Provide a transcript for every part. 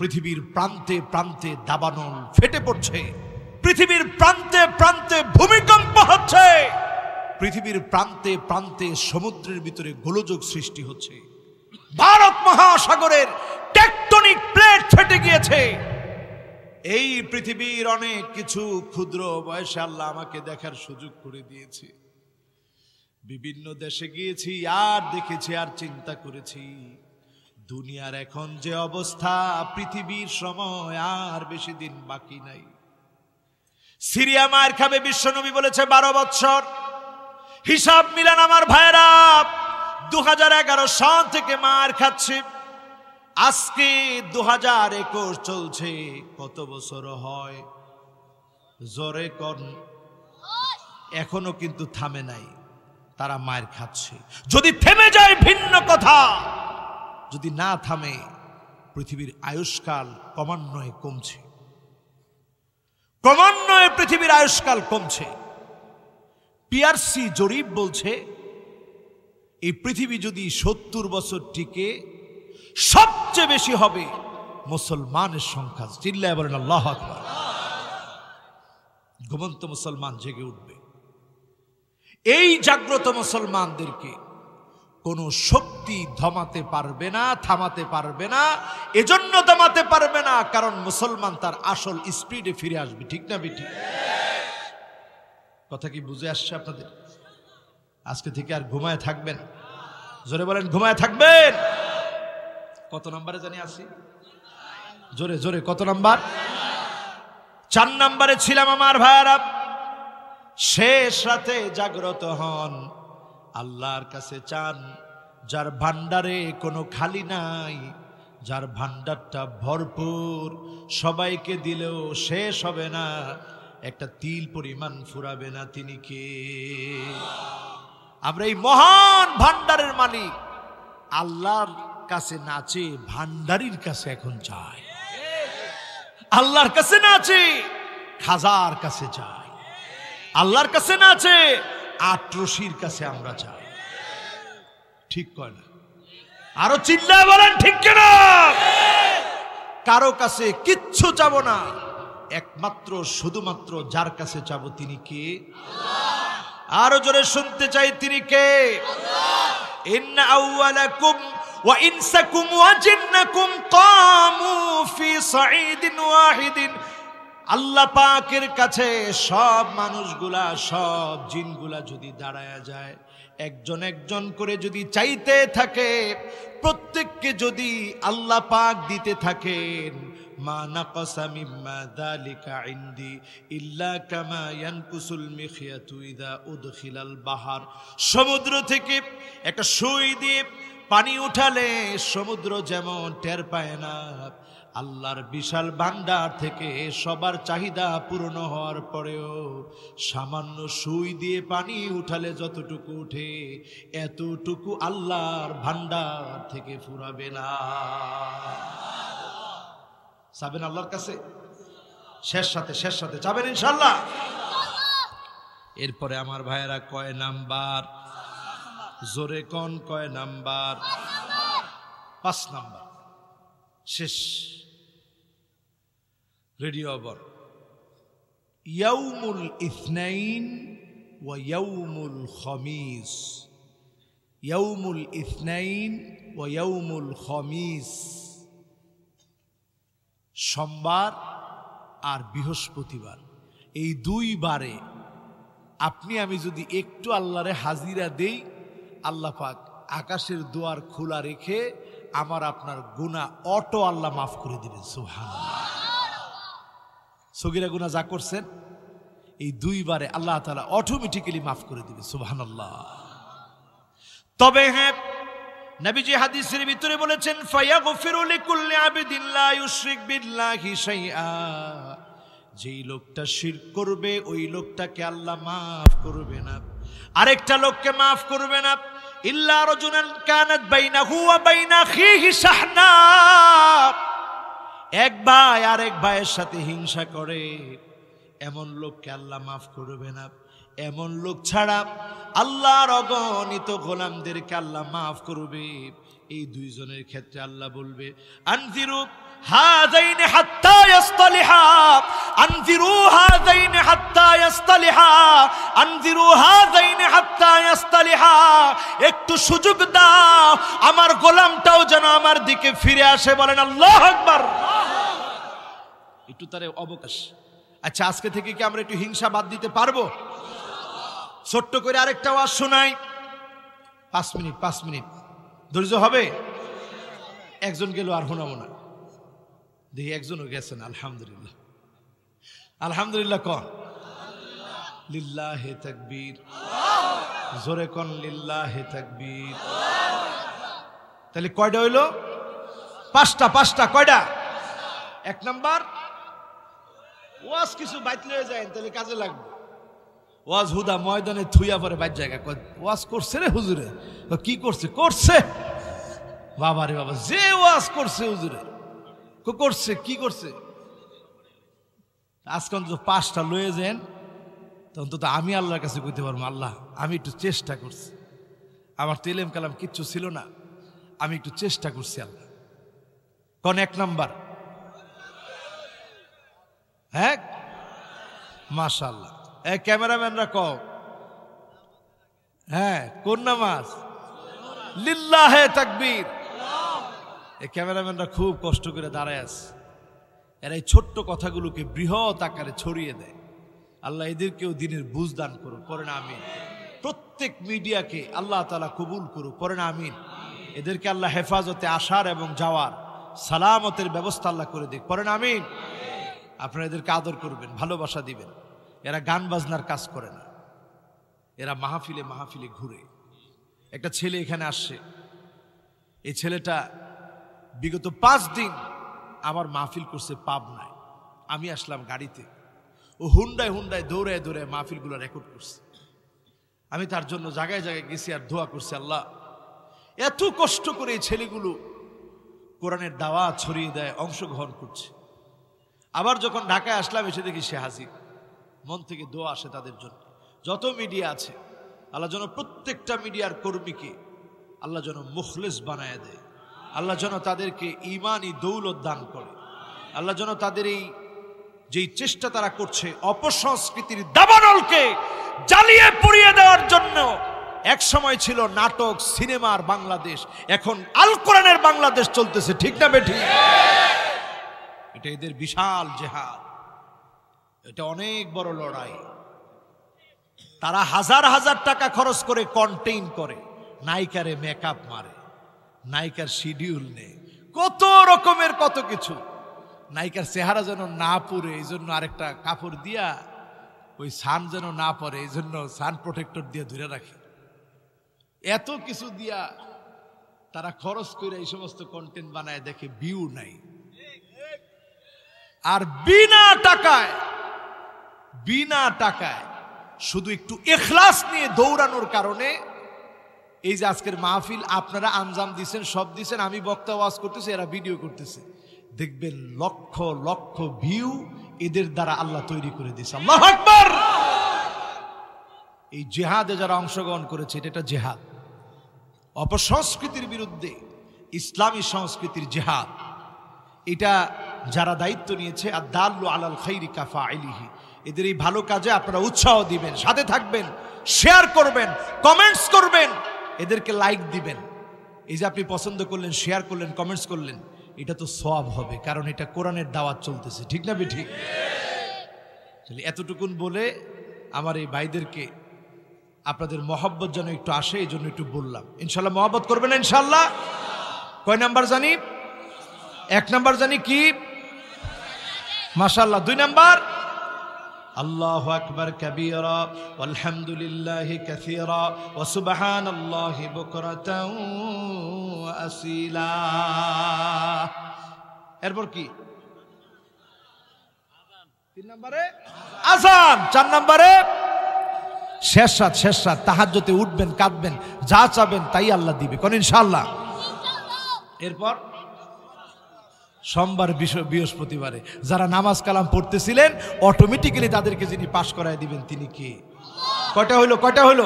পৃথিবীর প্রান্তে প্রান্তে দাবানল ফেটে পড়ছে। পৃথিবীর প্রান্তে প্রান্তে ভূমিকম্প হচ্ছে। পৃথিবীর প্রান্তে প্রান্তে সমুদ্রের ভিতরে গোলযোগ সৃষ্টি হচ্ছে। ভারত মহাসাগরের টেকটনিক প্লেট ফেটে গিয়েছে। এই পৃথিবীর অনেক কিছু ক্ষুদ্র বয়সে আল্লাহ আমাকে দেখার সুযোগ করে দিয়েছে। বিভিন্ন দেশে গিয়েছি, আর দেখেছি, আর চিন্তা করেছি। দুনিয়ার এখন যে অবস্থা, পৃথিবীর সময় আর বেশি দিন বাকি নাই। সিরিয়া মায়ের খাবে বিশ্বনবী বলেছে বারো বৎসর। হিসাব মিলান আমার ভাইরা দুহাজার এগারো সাল থেকে মার খাচ্ছে। আজকে দু হাজার একুশ চলছে, কত বছর হয়? জোরে এখনও কিন্তু থামে নাই, তারা মায়ের খাচ্ছে। যদি থেমে যায় ভিন্ন কথা। যদি না থামে, পৃথিবীর আয়ুষ্কাল ক্রমান্বয়ে কমছে। ক্রমান্বয়ে পৃথিবীর আয়ুষ্কাল কমছে। পিআরসি জরিপ বলছে, এই পৃথিবী যদি সত্তর বছর টিকে, সবচেয়ে বেশি হবে মুসলমানের সংখ্যা। চিল্লায় বলেন আল্লাহ আকবার। ঘুমন্ত মুসলমান জেগে উঠবে। এই জাগ্রত মুসলমানদেরকে কোনো শক্তি ধমাতে পারবে না, থামাতে পারবে না, এজন্য দমাতে পারবে না, কারণ মুসলমান তার আসল স্পিডে ফিরে আসবে, ঠিক না বেটি? কথা কি বুঝে আসছে আপনাদের? আজকে থেকে আর ঘুমায় থাকবেন? জোরে বলেন, ঘুমায় থাকবেন? কত নাম্বারে জানি আসি? জোরে জোরে, কত নাম্বার? চার নাম্বারে ছিলাম আমার ভাইয়ারা। শেষ রাতে জাগ্রত হন। আল্লাহর কাছে চান, যার ভান্ডারে কোনো খালি নাই, যার ভান্ডারটা ভরপুর, সবাইকে দিলেও শেষ হবে না, একটা তিল পরিমাণ ফুরাবে না তিনি কে? আমরা এই মহান ভান্ডারের মালিক, আল্লাহর কাছে নাচে ভান্ডারির কাছে এখন চাই। আল্লাহর কাছে নাচে খাজার কাছে চাই। আল্লাহর কাছে নাচে আটরশির কাছে আমরা চাই। ঠিক কয় না? আরও চিল্লায় বলেন, ঠিক কেনা? কারও কাছে কিচ্ছু চাব না। একমাত্র, শুধুমাত্র যার কাছে চাবো তিনি কে? আরও জোরে শুনতে চাই, তিনি কে? ইন্না আউয়ালাকুম ওয়া ইনসাকুম ওয়া জিন্নাকুম আল্লাহ পাকের কাছে সব মানুষগুলা, সব জিনগুলা যদি দাঁড়ায়া যায়, একজন একজন করে যদি চাইতে থাকে, প্রত্যেককে যদি আল্লাহ পাক দিতে থাকেন বাহার। সমুদ্র থেকে একটা সুই দিয়ে পানি উঠালে সমুদ্র যেমন টের পায় না আল্লাহর বিশাল ভান্ডার থেকে সবার চাহিদা পূরণ হওয়ার পরেও সামান্য সুই দিয়ে পানি উঠালে যতটুকু উঠে, এতটুকু আল্লাহর ভান্ডার থেকে ফুরাবে না। যাবেন আল্লাহর কাছে? শেষ সাথে শেষ সাথে। যাবেন ইনশাল্লাহ এরপরে আমার ভাইয়েরা কয় নাম্বার? জোরে কন কয় নাম্বার? পাঁচ নাম্বার। শেষ। রেডিও অবর ইয়াউমুল ইথনাইন ওয়া ইয়াউমুল খমিস ইয়াউমুল ইথনাইন ওয়া ইয়াউমুল খমিস সোমবার আর বৃহস্পতিবার। এই দুই বারে আপনি, আমি যদি একটু আল্লাহরে হাজিরা দেই, আল্লাহ পাক আকাশের দুয়ার খোলা রেখে আমার আপনার গুণা অটো আল্লাহ মাফ করে দিবেন সুহান সগিরা গুণা যা করছেন, এই দুইবারে আল্লাহ তালা অটোমেটিক্যালি মাফ করে দিবে সুবহান তবে হ্যাঁ নবীজি হাদিসের ভিতরে বলেছেন, ফায়াগফিরু লিকুল্লি আবিদিন লা ইউশরিক বিল্লাহি শাইআ। যেই লোকটা শিরক করবে, ওই লোকটাকে আল্লাহ মাফ করবে না। আরেকটা লোককে মাফ করবে না। ইল্লা রাজুলান কানাত বাইনাহু ওয়া বাইনা আখিহি শাহনা। এক ভাই আর এক ভাইয়ের সাথে হিংসা করে। এমন লোককে আল্লাহ মাফ করবে না। এমন লোক ছাড়া আল্লাহর অগণিত গোলামদেরকে আল্লাহ মাফ করবে। এই দুইজনের ক্ষেত্রে আল্লাহ বলবে আনজিরুপ একটু সুযোগ দাও। আমার গোলামটাও যেন আমার দিকে ফিরে আসে বলেন আল্লাহ একবার একটু তারে অবকাশ। আচ্ছা আজকে থেকে কি আমরা একটু হিংসা বাদ দিতে পারব? ছোট্ট করে আরেকটা ওয়াজ শোনাই। পাঁচ মিনিট পাঁচ মিনিট। ধৈর্য হবে? একজন গেল আর শোনাবো না। দেখি একজনও গেছেন আলহামদুলিল্লাহ। আলহামদুলিল্লাহ কন? লিল্লাহে তাকবীর। জোরে কন, লিল্লাহে তাকবীর। তাহলে কয়টা হইল? পাঁচটা পাঁচটা, কয়টা? এক নাম্বার? ওয়াজ কিছু বাইত লয়ে যায় তাহলে কাজে লাগবে। ওয়াজ হুদা ময়দানে থুইয়া পরে বাইর জায়গা। ওয়াজ করছে রে হুজুরে? কি করছে? করছে? বাবা রে বাবা, যে ওয়াজ করছে হুজুরে। করছে, কি করছে? আজকে অন্তত পাঁচটা লয়ে যান অন্তত আমি আল্লাহর কাছে কইতে পারব, আল্লাহ, আমি একটু চেষ্টা করছি। আমার তেলেম কালাম কিচ্ছু ছিল না, আমি একটু চেষ্টা করছি আল্লাহ। কোন, এক নাম্বার। হ্যাঁ? মাশাল্লাহ এ ক্যামেরাম্যানরা কও। হ্যাঁ কোন নামাজ? লিল্লাহে তাকবীর। এই ক্যামেরাম্যানরা খুব কষ্ট করে দাঁড়ায় আছে। এরা এই ছোট্ট কথাগুলোকে বৃহৎ আকারে ছড়িয়ে দেয়। আল্লাহ এদেরকেও দিনের বুঝ দান করুক। করেন আমিন। প্রত্যেক মিডিয়াকে আল্লাহ তালা কবুল করুক। করেন আমিন। এদেরকে আল্লাহ হেফাজতে আসার এবং যাওয়ার সালামতের ব্যবস্থা আল্লাহ করে দিক। করেন আমিন। আপনারা এদেরকে আদর করবেন, ভালোবাসা দিবেন। এরা গান বাজনার কাজ করে না। এরা মাহফিলে মাহফিলে ঘুরে। একটা ছেলে এখানে আসছে। এই ছেলেটা বিগত পাঁচ দিন আমার মাহফিল করছে পাবনায়। আমি আসলাম গাড়িতে। ও হুন্ডায় হুন্ডায় দৌড়ায় দৌড়ায় মাহফিলগুলো রেকর্ড করছে। আমি তার জন্য জায়গায় জায়গায় গেছি আর ধোয়া করছি, আল্লাহ, এত কষ্ট করে এই ছেলেগুলো কোরআনের দাওয়া ছড়িয়ে দেয়, অংশগ্রহণ করছে। আবার যখন ঢাকায় আসলাম, এসে দেখি সে হাজির। মন থেকে দোয়া আসে তাদের জন্য। যত মিডিয়া আছে, আল্লাহ যেন প্রত্যেকটা মিডিয়ার কর্মীকে আল্লাহ যেন মুখলেস বানায় দেয়। আল্লাহ যেন তাদেরকে ইমানই দৌলত দান করে। আল্লাহ যেন তাদের এই যেই চেষ্টা তারা করছে, অপসংস্কৃতির দাবানলকে জ্বালিয়ে পুড়িয়ে দেওয়ার জন্য, এক সময় ছিল নাটক, সিনেমার বাংলাদেশ, এখন আল কোরআনের বাংলাদেশ চলতেছে, ঠিক না বেঠি এটা এদের বিশাল জেহাদ। এটা অনেক বড় লড়াই। তারা হাজার হাজার টাকা খরচ করে কন্টেইন করে। নায়িকারে মেকআপ মারে, নায়িকার শিডিউল নেই কত রকমের কত কিছু। নায়িকার চেহারা যেন না পুড়ে এই জন্য আরেকটা কাপড় দিয়া ওই সান যেন না পরে এই জন্য সান প্রোটেক্টর দিয়ে ধরে রাখে। এত কিছু দিয়া তারা খরচ করে এই সমস্ত কন্টেন্ট বানায়, দেখে ভিউ নাই। আর বিনা টাকায় বিনা টাকায় শুধু একটু এখলাস নিয়ে দৌড়ানোর কারণে এই যে আজকের মাহফিল, আপনারা আঞ্জাম দিছেন, সব দিছেন, আমি বক্তা ওয়াজ করতেছি, এরা ভিডিও করতেছে। দেখবেন লক্ষ লক্ষ ভিউ এদের দ্বারা আল্লাহ তৈরি করে দিয়েছে। আল্লাহ আকবার! এই জেহাদে যারা অংশগ্রহণ করেছে, এটা একটা জেহাদ। অপসংস্কৃতির বিরুদ্ধে ইসলামী সংস্কৃতির জেহাদ। এটা যারা দায়িত্ব নিয়েছে আর দাল্লু আলাল খৈরি কাফা আইলিহি এদের এই ভালো কাজে আপনারা উৎসাহ দিবেন, সাথে থাকবেন শেয়ার করবেন কমেন্টস করবেন, এদেরকে লাইক দিবেন। এই যে আপনি পছন্দ করলেন শেয়ার করলেন কমেন্টস করলেন, এটা তো সব হবে, কারণ এটা কোরআনের দাওয়াত চলতেছে, ঠিক না ঠিক তাহলে এতটুকুন বলে আমার এই ভাইদেরকে আপনাদের মহব্বত যেন একটু আসে, এই জন্য একটু বললাম। ইনশাল্লাহ মহব্বত করবেন ইনশাল্লাহ? কয় নাম্বার জানি? এক নাম্বার জানি কি? মাশাল্লাহ দুই নাম্বার। আল্লাহ আকবর কবিরা আলহামদুলিল্লাহ কাসীরা ওয়া সুবহানাল্লাহি বুকরাতাও আসীলা। এরপর কি? তিন নম্বরে? আজান চার নম্বরে? শেষ রাত শেষ রাত তাহাজ্জতে উঠবেন কাঁদবেন যা চাবেন তাই আল্লাহ দিবে। কোন ইনশাল্লাহ এরপর? সোমবার বৃহস্পতিবারে। যারা নামাজ কালাম পড়তেছিলেন অটোমেটিক্যালি তাদেরকে যিনি পাশ করায় দিবেন, তিনি কে? কয়টা হইল? কয়টা হইল?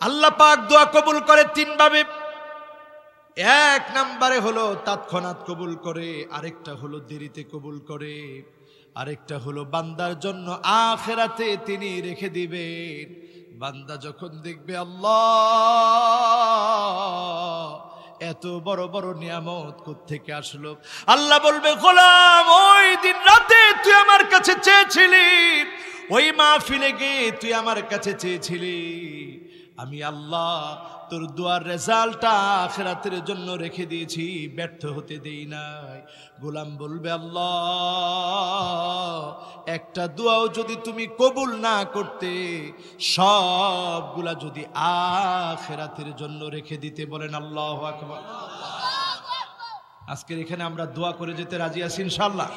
আল্লাহ পাক দোয়া কবুল করে তিন ভাবে এক নাম্বারে হলো তৎক্ষণাৎ কবুল করে, আরেকটা হলো দেরিতে কবুল করে, আরেকটা হলো বান্দার জন্য আখেরাতে তিনি রেখে দিবেন। বান্দা যখন দেখবে আল্লাহ এত বড় বড় নিয়ামত থেকে আসলো? আল্লাহ বলবে, গোলাম, ওই দিন রাতে তুই আমার কাছে চেয়েছিলি। ওই মাহফিলে গিয়ে তুই আমার কাছে চেয়েছিলি। আমি আল্লাহ, তোর দুয়ার রেজাল্টটা আখেরাতের জন্য রেখে দিয়েছি, ব্যর্থ হতে দেই নাই। গোলাম বলবে, আল্লাহ, একটা দোয়াও যদি তুমি কবুল না করতে, সবগুলা যদি আখেরাতের জন্য রেখে দিতে বলেন আল্লাহ আজকের এখানে আমরা দোয়া করে যেতে রাজি আছি ইনশাল্লাহ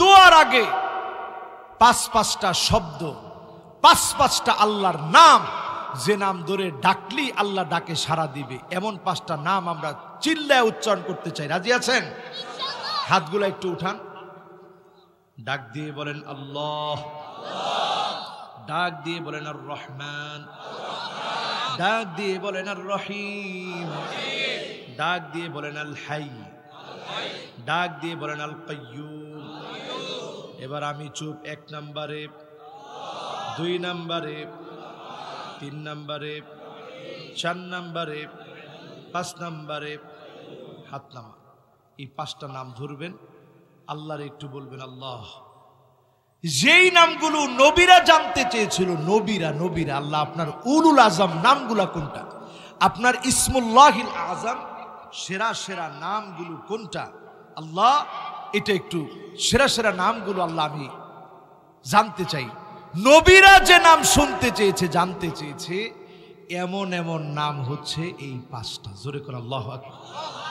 দোয়ার আগে পাঁচ পাঁচটা শব্দ, পাঁচ পাঁচটা আল্লাহর নাম যে নাম ধরে ডাকলি আল্লাহ ডাকে সারা দিবে। এমন পাঁচটা নাম আমরা চিল্লায় উচ্চারণ করতে চাই। রাজি আছেন? হাতগুলো একটু উঠান। ডাক দিয়ে বলেন আল্লাহ। ডাক দিয়ে বলেন আর রহমান। ডাক দিয়ে বলেন আর রহিম। ডাক দিয়ে বলেন আল হাই। ডাক দিয়ে বলেন আল কাইয়ুম। এবার আমি চুপ এক নম্বরে, দুই নম্বরে তিন নম্বরে, চার নম্বরে, পাঁচ নম্বরে, হাত নামা। এই পাঁচটা নাম ধরবেন, আল্লাহর একটু বলবেন, আল্লাহ, যেই নামগুলো নবীরা জানতে চেয়েছিল, নবীরা নবীরা, আল্লাহ আপনার উলুল আজম নামগুলা কোনটা? আপনার ইসমুল্লাহিল আজম, সেরা সেরা নামগুলো কোনটা? আল্লাহ, এটা একটু সেরা সেরা নামগুলো আল্লাহ আমি জানতে চাই। নবীরা যে নাম শুনতে চেয়েছে, জানতে চেয়েছে, এমন এমন নাম হচ্ছে এই পাঁচটা জোরে করে আল্লাহ আকবার।